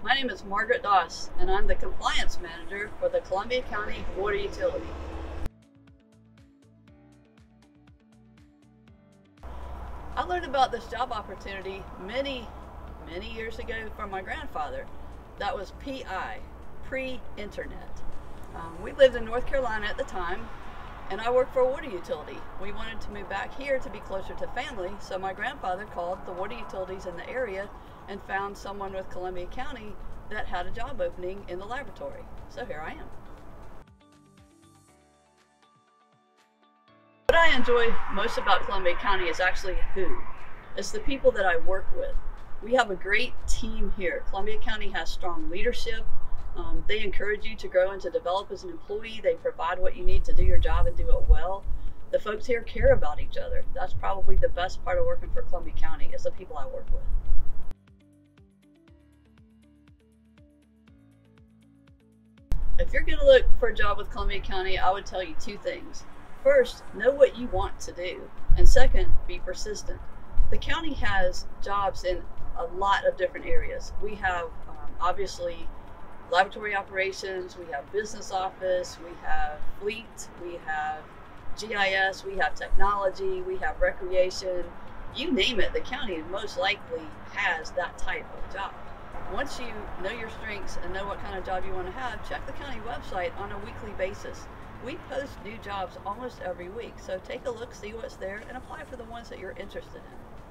My name is Margaret Doss, and I'm the Compliance Manager for the Columbia County Water Utility. I learned about this job opportunity many, many years ago from my grandfather. That was PI, pre-internet. Um, we lived in North Carolina at the time, and I worked for a water utility. We wanted to move back here to be closer to family, so my grandfather called the water utilities in the area and found someone with Columbia County that had a job opening in the laboratory. So here I am. What I enjoy most about Columbia County is actually who. It's the people that I work with. We have a great team here. Columbia County has strong leadership. Um, they encourage you to grow and to develop as an employee. They provide what you need to do your job and do it well. The folks here care about each other. That's probably the best part of working for Columbia County is the people I work with. If you're going to look for a job with Columbia County, I would tell you two things. First, know what you want to do. And second, be persistent. The county has jobs in a lot of different areas. We have um, obviously laboratory operations, we have business office, we have fleet, we have GIS, we have technology, we have recreation. You name it, the county most likely has that type of job. Once you know your strengths and know what kind of job you want to have, check the county website on a weekly basis. We post new jobs almost every week, so take a look, see what's there, and apply for the ones that you're interested in.